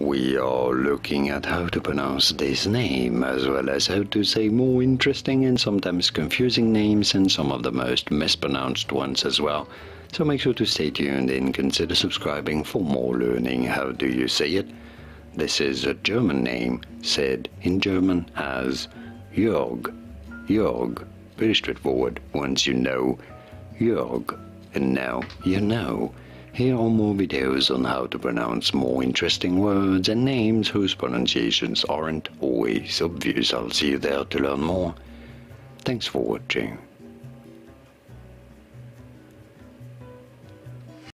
we are looking at how to pronounce this name as well as how to say more interesting and sometimes confusing names and some of the most mispronounced ones as well. So make sure to stay tuned and consider subscribing for more learning how do you say it. This is a German name said in German as Jörg. Jörg. Very straightforward once you know Jörg. And now you know. Here are more videos on how to pronounce more interesting words and names whose pronunciations aren't always obvious. I'll see you there to learn more. Thanks for watching.